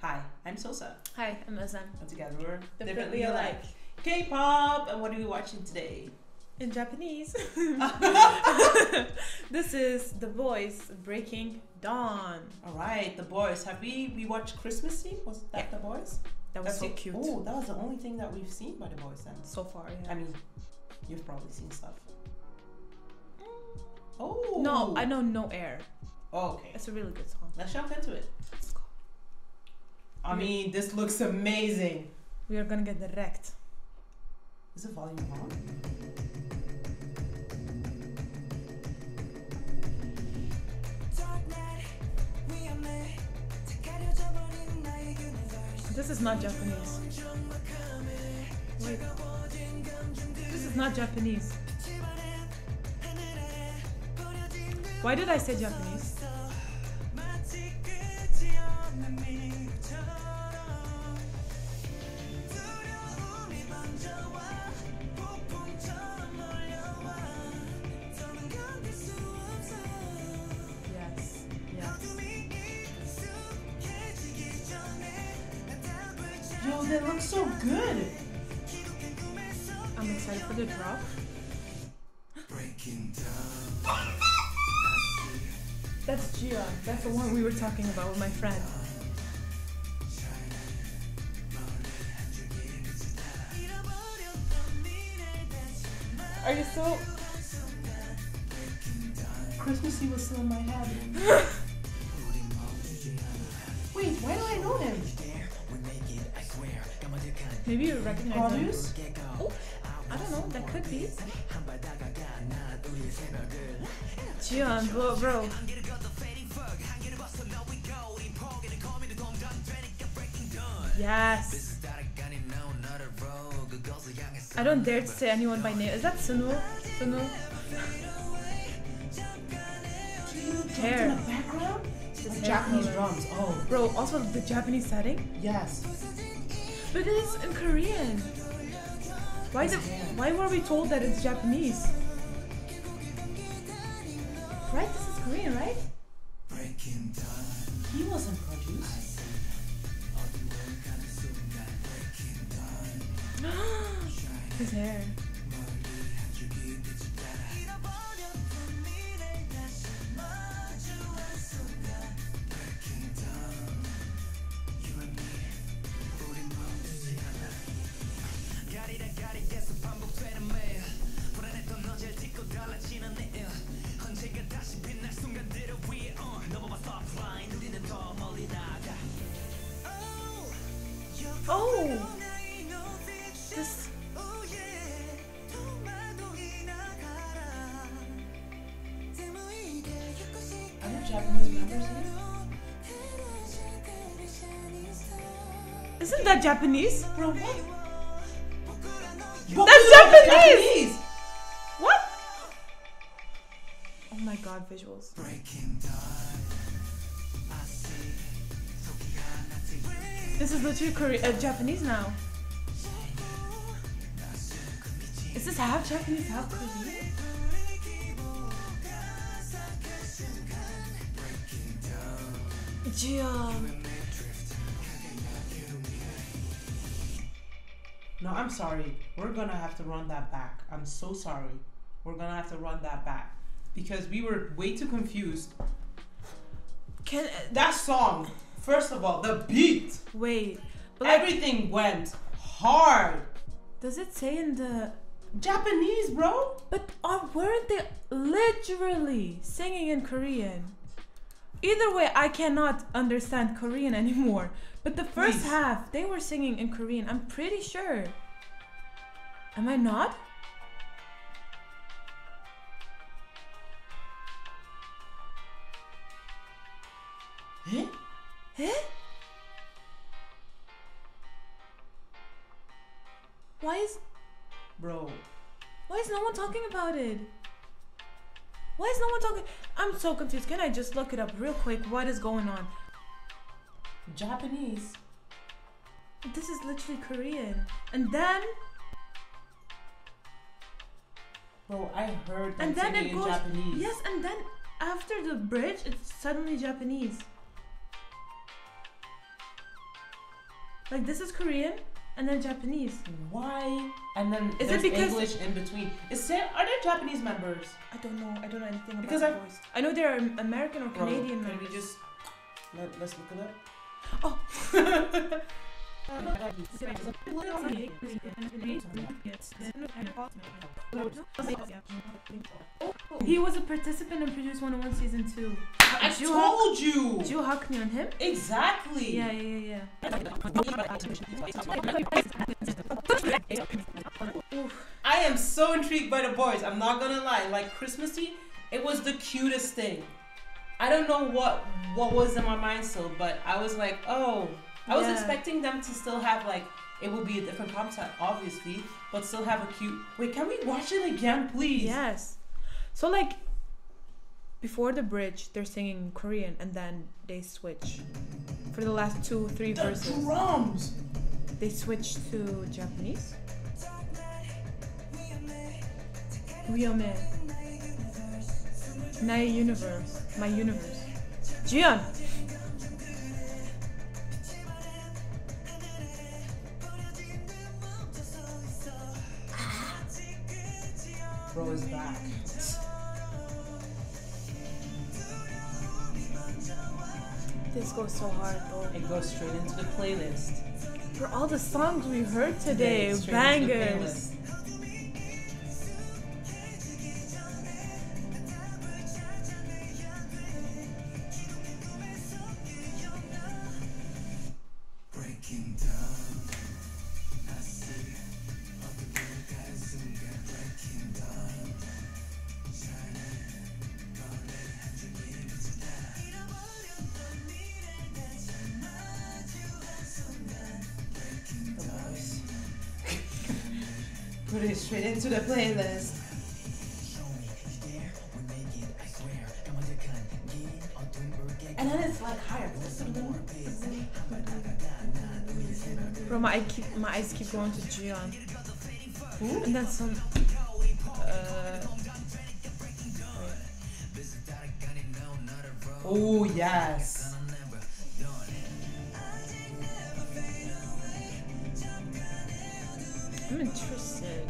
Hi, I'm Sosa. Hi, I'm Azan. And together we're Differently alike. K-pop, and what are we watching today? In Japanese. this is The Boyz Breaking Dawn. All right, The Boyz. Have we we watched Christmas Eve? Was that Yeah. The Boyz? That was That's so it. cute. Oh, that was the only thing that we've seen by The Boyz then. So far, yeah. I mean, you've probably seen stuff. Mm. Oh. no, I know No Air. Oh, okay. It's a really good song. Let's jump into it. I mean, this looks amazing. We are gonna get wrecked. Is the volume on? This is not Japanese. Wait. This is not Japanese. Why did I say Japanese? Yo, that looks so good. I'm excited for the drop. That's Gia. That's the one we were talking about with my friend. Are you so? Christmas Eve was still in my head. Wait, why do I know him? Maybe you recognize him. Oh, I don't know. That could be. Juyeon, bro, bro. Yes. I don't dare to say anyone by name. Is that Sunwoo? Sunwoo? Hair. In the background? Japanese color. drums. Oh, Bro, also the Japanese setting. yes. But it is in Korean. Why the. Why were we told that it's Japanese? Right? This is Korean, right? He wasn't produced. Hair. Japanese members here? Isn't that Japanese? Bro, what? That's Boku no Japanese! What? Oh my god, visuals. This is literally Korean, uh, Japanese now. Is this half Japanese, half Korean? No, I'm sorry. We're gonna have to run that back. I'm so sorry. We're gonna have to run that back because we were way too confused. Can uh, That song, first of all, the beat, wait? But like, everything went hard. does it say in the? Japanese, bro. But are, weren't they literally singing in Korean? Either way, I cannot understand Korean anymore. But the first Please. half, they were singing in Korean. I'm pretty sure. Am I not? Eh? Eh? Why is Bro, why is no one talking about it? Why is no one talking? I'm so confused. Can I just look it up real quick? What is going on? Japanese. This is literally Korean. And then Bro, I heard And then it goes- Japanese. yes, and then after the bridge, it's suddenly Japanese. Like this is Korean and then Japanese. Why? And then Is it there's because- English in between. Is there are there Japanese members? I don't know. I don't know anything about Because the I've- voice. I know they're American or Bro, Canadian Can we just let, let's look it up? Oh. He was a participant in Produce 101 season 2. I Ju- told you. Ju on him? Exactly. Yeah, yeah, yeah. I am so intrigued by the Boyz. I'm not gonna lie. Like Christmassy, it was the cutest thing. I don't know what what was in my mind still, but I was like, oh, I was Yeah. expecting them to still have like it would be a different concept, obviously, but still have a cute. Wait, can we watch it again, please? Yes. So like before the bridge, they're singing Korean, and then they switch for the last two, three the verses. drums. They switch to Japanese. Wiyome. My universe, my universe. Juyeon. Bro is back. This goes so hard, bro. It goes straight into the playlist. For all the songs we heard today, Straight into the bangers. Put it straight into the playlist. And then it's like higher. Bro, my, eye keep, my eyes keep going to Juyeon. Who? And then some. Uh, Oh yes. I'm interested.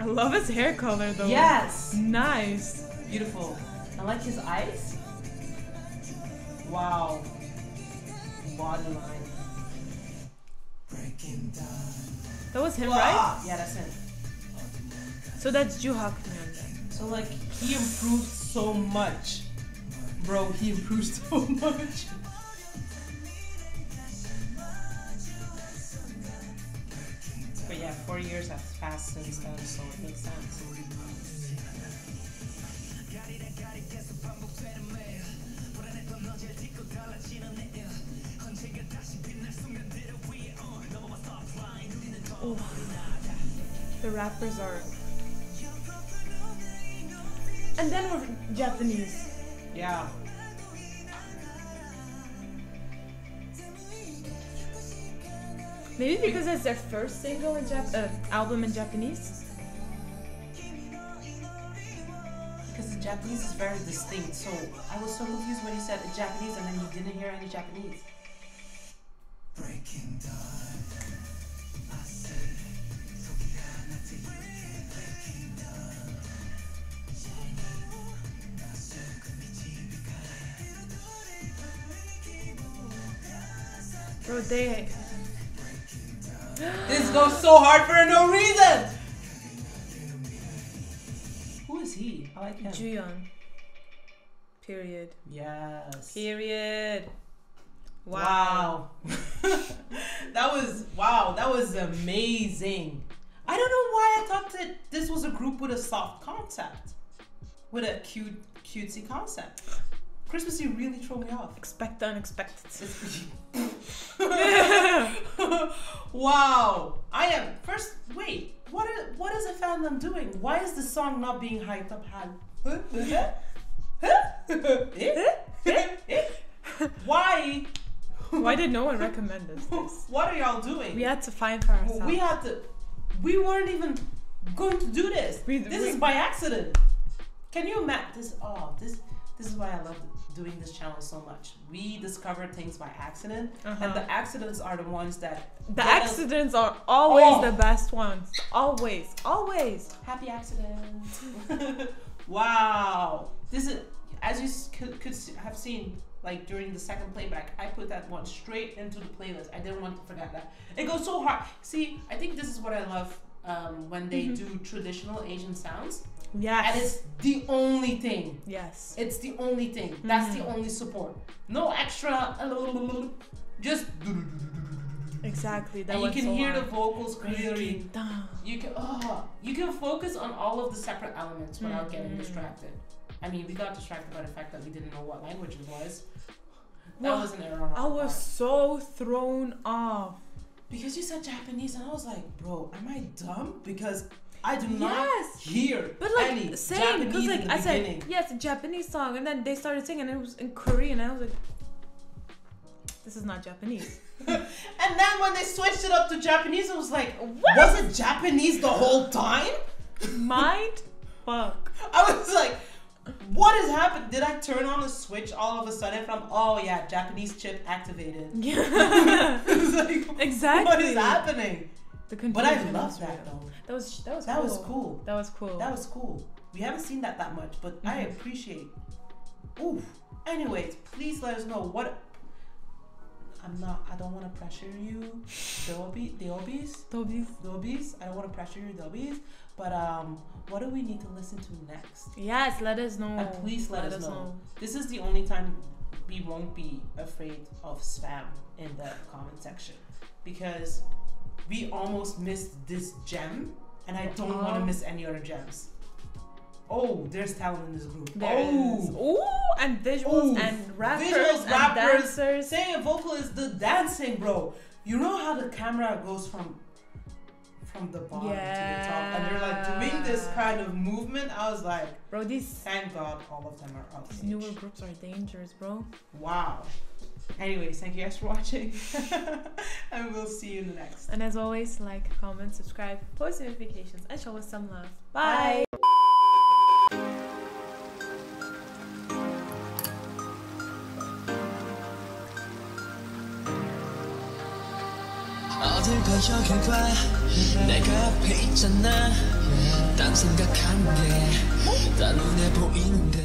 I love his hair color though. Yes. Nice. Beautiful. I like his eyes. Wow. Body line. Breaking down. That was him, Wow. right? Yeah, that's him. So that's Ju Haknyeon. So like he improved so much. Bro, he improved so much. Years have passed since then, so it makes sense. Oof. The rappers are. And then we're Japanese. Yeah. Maybe because it's their first single in Jap- uh, album in Japanese. Because the Japanese is very distinct, so I was so confused when he said Japanese and then you didn't hear any Japanese. Bro, they. This goes so hard for no reason! Who is he? I like him. Juyeon. Period. Yes. Period. Wow. that was wow, that was amazing. I don't know why I thought that this was a group with a soft concept. With a cute cutesy concept. Christmassy really threw me off. Expect the unexpected. wow. I am first wait, what are, what is the fandom doing? Why is the song not being hyped up? Why Why did no one recommend us this? what are y'all doing? We had to find for ourselves. we had to we weren't even going to do this We- this we- is by accident can you imagine this oh this this is why i love doing this channel so much. We discover things by accident, Uh-huh. and the accidents are the ones that The get us- accidents are always Oh. the best ones. Always. Always. Happy accident. wow. This is, as you could, could have seen, like during the second playback, I put that one straight into the playlist. I didn't want to forget that. It goes so hard. See, I think this is what I love um, when they Mhm. do traditional Asian sounds. Yes. And it's the only thing. yes. It's the only thing. That's the Mhm. only support. No extra. Just. Exactly. That And you can so hear the vocals clearly. You can oh, you can focus on all of the separate elements without getting Mhm. distracted. I mean, we got distracted by the fact that we didn't know what language it was. That Well, was an error. on I was part. so thrown off. because you said Japanese, and I was like, bro, am I dumb? Because I do not Yes. hear But like any same, Japanese because like in the I beginning. said, yes, Japanese song, and then they started singing, and it was in Korean, and I was like, this is not Japanese. And then when they switched it up to Japanese, I was like, What? was it Japanese the whole time? Mind fuck. I was like, what has happened? Did I turn on a switch all of a sudden from, oh yeah, Japanese chip activated? Yeah. It was like, exactly. what is happening? The But I love that though. That was that was That cool. was cool. That was cool. That was cool. We haven't seen that that much, but I Mhm. appreciate. Ooh. Anyways, please let us know what. I'm not. I don't want to pressure you, Dobby, Dobbies, Toby's. Dobbies. I don't want to pressure you, Dobbies. But um, what do we need to listen to next? Yes, let us know. And please let, us, know. This is the only time we won't be afraid of spam in the comment section because we almost missed this gem and I don't want to Oh. Uh-huh. miss any other gems. Oh, there's talent in this group. There oh. Ooh, and visuals Ooh, and rappers visuals, and rappers. dancers. saying a vocal is the dancing, bro. You know how the camera goes from from the bottom to the top, and they're like doing this kind of movement. I was like, Bro, these thank God all of them are out. these newer groups are dangerous, bro. Wow. Anyways, thank you guys for watching. and we'll see you in the next. And as always, like, comment, subscribe, post notifications, and show us some love. Bye. 어딜 가야 결과 내가 앞에 있잖아 딴 생각하는 게 다 눈에 보이는데